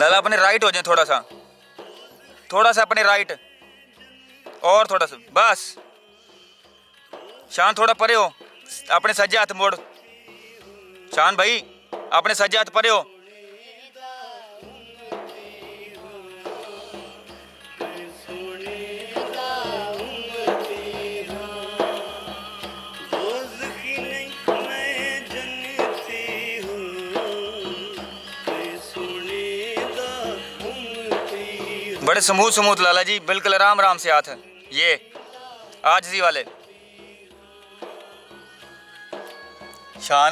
लाला अपने राइट हो जाए थोड़ा सा। थोड़ा सा अपने राइट और थोड़ा सा। बस। शान थोड़ा परे हो। अपने सज्जे हाथ मोड़। शान भाई, अपने सज्जे हाथ परे हो। बड़े समूथ समूथ लाला जी, बिल्कुल आराम आराम से हाथ ये, आज जी वाले। शान